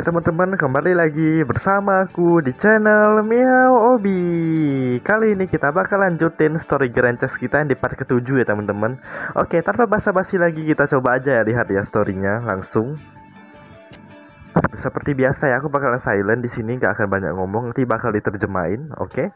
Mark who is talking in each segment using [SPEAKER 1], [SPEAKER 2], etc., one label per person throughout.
[SPEAKER 1] Oke teman-teman kembali lagi bersama aku di channel Miao Obi. Kali ini kita bakal lanjutin story Grances kita yang di part ketujuh ya teman-teman. Oke tanpa basa-basi lagi kita coba aja ya lihat ya storynya langsung. Seperti biasa ya aku bakal silent di sini nggak akan banyak ngomong nanti bakal diterjemahin oke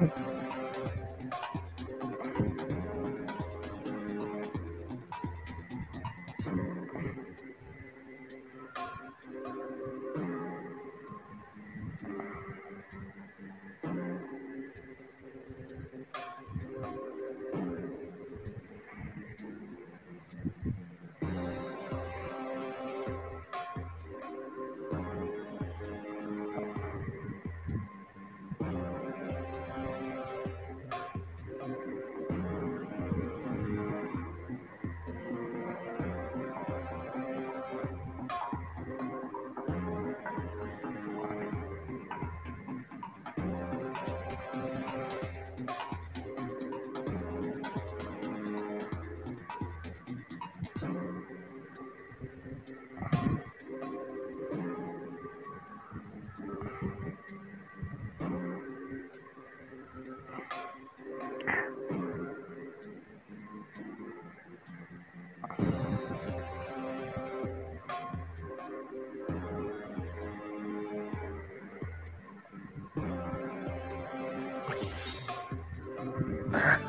[SPEAKER 1] Perfect.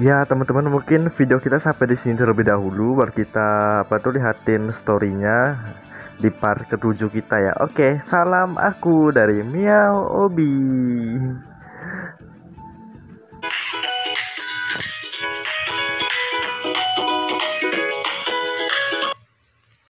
[SPEAKER 1] Ya teman-teman mungkin video kita sampai di sini terlebih dahulu baru kita apa tuh lihatin storynya di part ketujuh kita ya. Oke, salam aku dari Miao Obi.